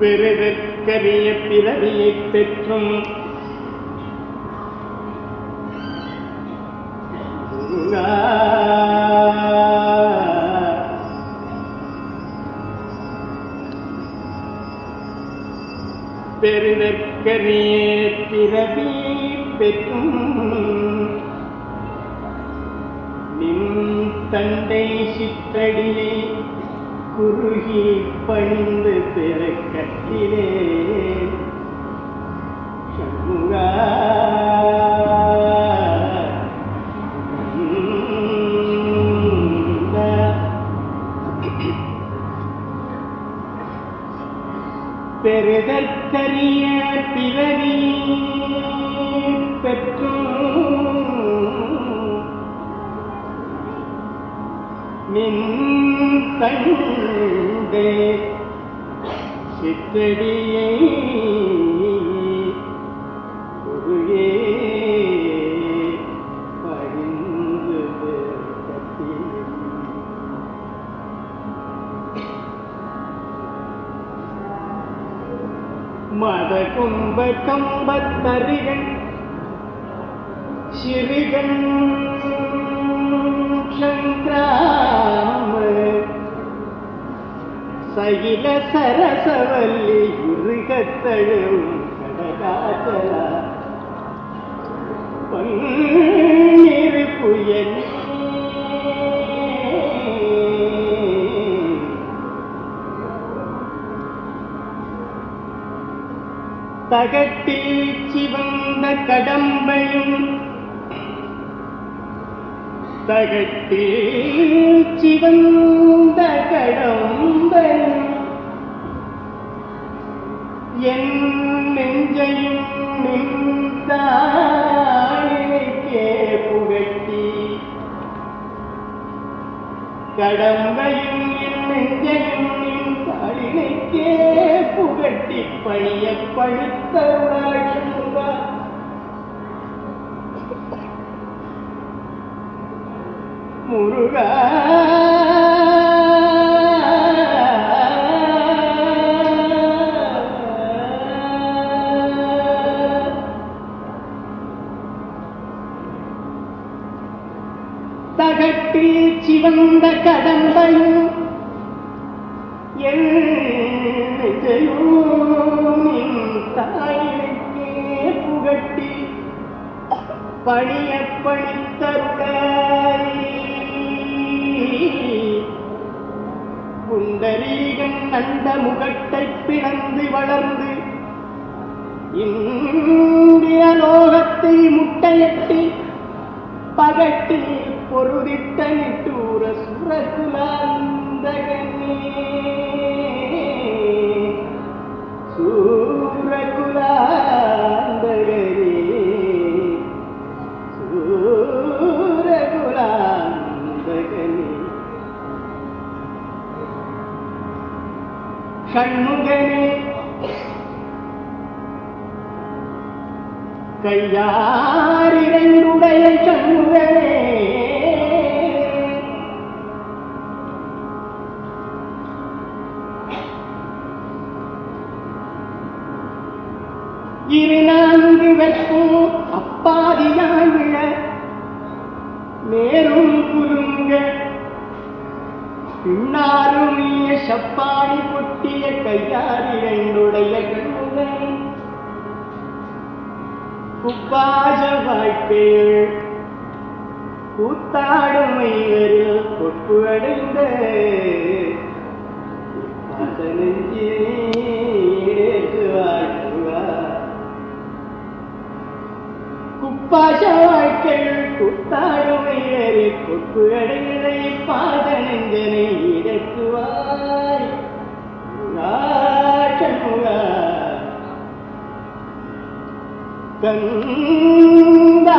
பெருதற்கரிய பிறவியைப் பெற்றும் கரே பிறவி பெற்றும் நின் தந்தை சிற்றடியை குறுகி பணிந்து பிறக்கத்திலே சண்முகா பெறுதற்கரிய பிறவி பெற்றும் நின் கண்டே சித்தடியை கும்ப கம்பத்தருகன் சிறுகன் சங்கிராம சகில சரசவல்லி இருகத்தழும் கடகாச்சலா பன்னிரு புயலி தகட்டில் சிவந்த கடம்பையும் தகட்டில் சிவந்த கடம்பையும் என் நெஞ்சையும் நின்றாயே புகட்டி. கடம்பையும் பணிய பழித்த முருகா. தகட்டில் சிவந்த கடம்பையும் என் நெஞ்சையும் நின் தாயினுக்கே புகட்டி பணிய பணித்தருளாய் குண்டலீகன் நண்ட முகட்டை பிளந்து வளர்ந்து இந்திய லோகத்தை முட்டையட்டி பகட்டி பொருதிட்ட நிட்டூர ஷண்முகனே கையாரிரண்டுடைய சண்முகனே இரு நான்கு வெப்பம் அப்பாதியாய் விழ நேரும் குலுங்க பின்னாருமிய சப்பாணி பொட்டிய கையாரிரண்டுடைய கண்முகனே குப்பாஜ வாழ்க்கையில் கூத்தாடும் ஐவரில் கொப்பு அடைந்த குப்பாச வாழ்க்கையில் கூத்தாடும் ஐவரில் கொப்பு அடைந்த பாத நெஞ்சனை கந்தா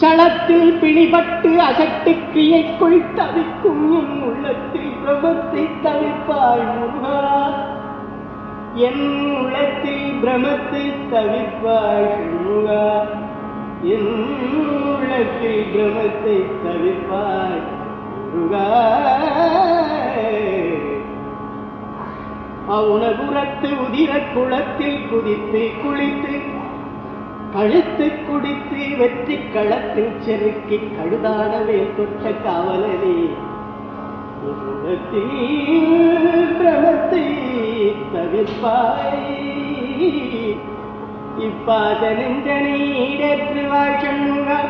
சளத்தில் பிணிபட்டு அசட்டு கிரியைக்குள் தவிக்கும் என் உள்ளத்தில் பிரபத்தை தவிப்பாய் முருகா. என் உள்ளத்தில் பிரமத்தை தவிப்பாய் முருகா. என் உள்ளத்தில் பிரமத்தை தவிப்பாய் முருகா உதிர குளத்தில் குதித்து குளித்து கழுத்து குடித்து வெற்றி களத்தில் செருக்கி கழுதாடவே தொட்ட காவலனே. பிரமத்தை தவிர்ப்பாய். இப்பாத நெஞ்சனை இடற்று வாழ்ச்சண்முகா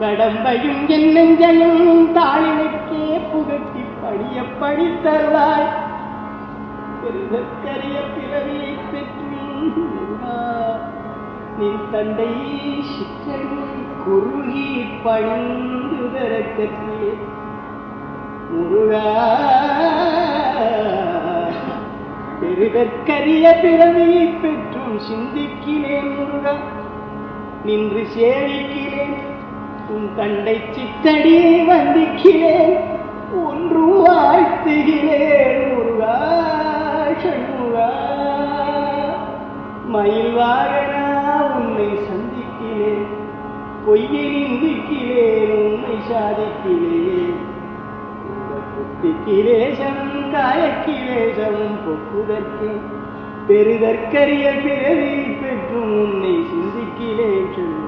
கடம்பையும் என் நெஞ்சையும் தாளினுக்கே புகட்டி படிய படித்தருளாய். பெருகற்கரிய பிறவியை பெற்று நின் தந்தை சிற்றனை குறுகி பணிந்து தரக்கற்றே முருகா பெருதற்கரிய பிறவியை பெற்றும் சிந்திக்கிறேன் முருகா. நின்று சேவிக்கிறேன் உன் தண்டை சித்தடி வந்திக்கிறேன். ஒன்று வாழ்த்துகிறேன் முருகா சண்முகா. மயில் வாகனா உன்னை சந்திக்கிறேன். பொய்யை நிந்திக்கிறேன் உன்னை சாதிக்கிறேன். புத்திக்கிலேசம் காயக்கிலேசம் பொக்குதற்கு. பெருதற்கரிய பிறவி பெற்றும் உன்னை சிந்திக்கிறேன்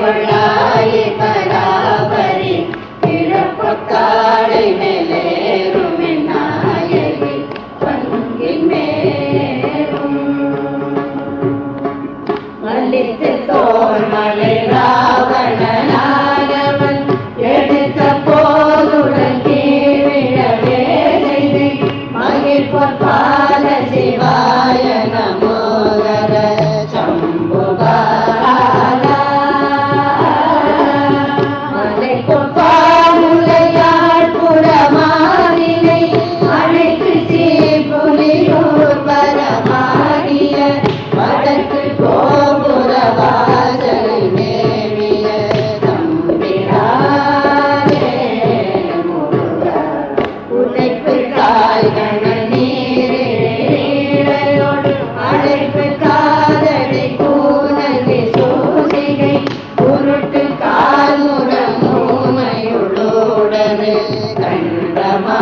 கொள்ளாய் பரா ಕಂಡಮಾ